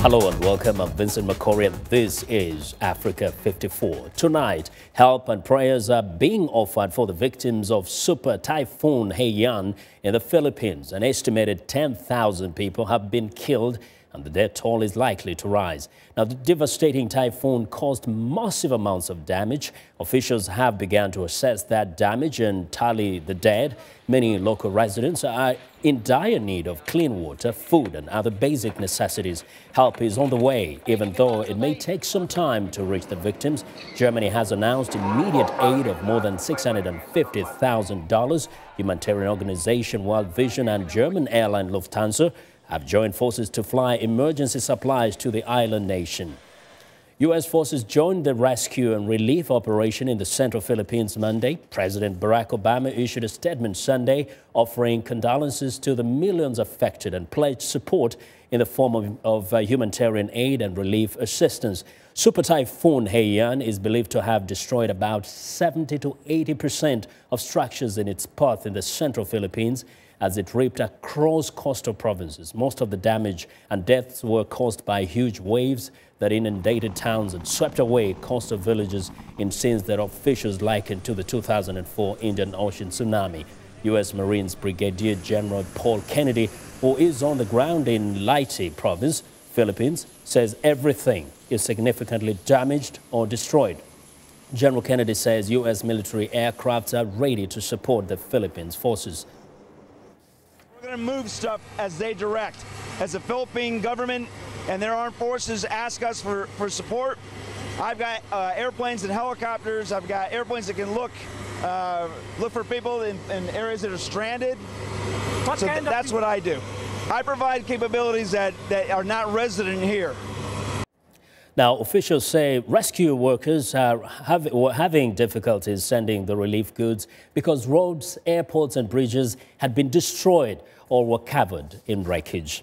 Hello and welcome. I'm Vincent Makori and this is Africa 54. Tonight, help and prayers are being offered for the victims of Super Typhoon Haiyan in the Philippines. An estimated 10,000 people have been killed and the death toll is likely to rise. Now, the devastating typhoon caused massive amounts of damage. Officials have begun to assess that damage and tally the dead. Many local residents are in dire need of clean water, food and other basic necessities. Help is on the way, even though it may take some time to reach the victims. Germany has announced immediate aid of more than $650,000. Humanitarian organization World Vision and German airline Lufthansa have joined forces to fly emergency supplies to the island nation. U.S. forces joined the rescue and relief operation in the central Philippines Monday. President Barack Obama issued a statement Sunday offering condolences to the millions affected and pledged support in the form of, of uh, humanitarian aid and relief assistance. Super Typhoon Haiyan is believed to have destroyed about 70 to 80 percent of structures in its path in the central Philippines as it ripped across coastal provinces. Most of the damage and deaths were caused by huge waves that inundated towns and swept away coastal villages in scenes that officials likened to the 2004 Indian Ocean tsunami. U.S. Marines Brigadier General Paul Kennedy, who is on the ground in Leyte province, Philippines, says everything is significantly damaged or destroyed. General Kennedy says U.S. military aircrafts are ready to support the Philippines forces going to move stuff as they direct. As the Philippine government and their armed forces ask us for, for support, I've got uh, airplanes and helicopters. I've got airplanes that can look uh, look for people in, in, areas that are stranded. What so th that's what I do. I provide capabilities that, that are not resident here. Now, officials say rescue workers are have, having difficulties sending the relief goods because roads, airports and bridges had been destroyed or were covered in wreckage.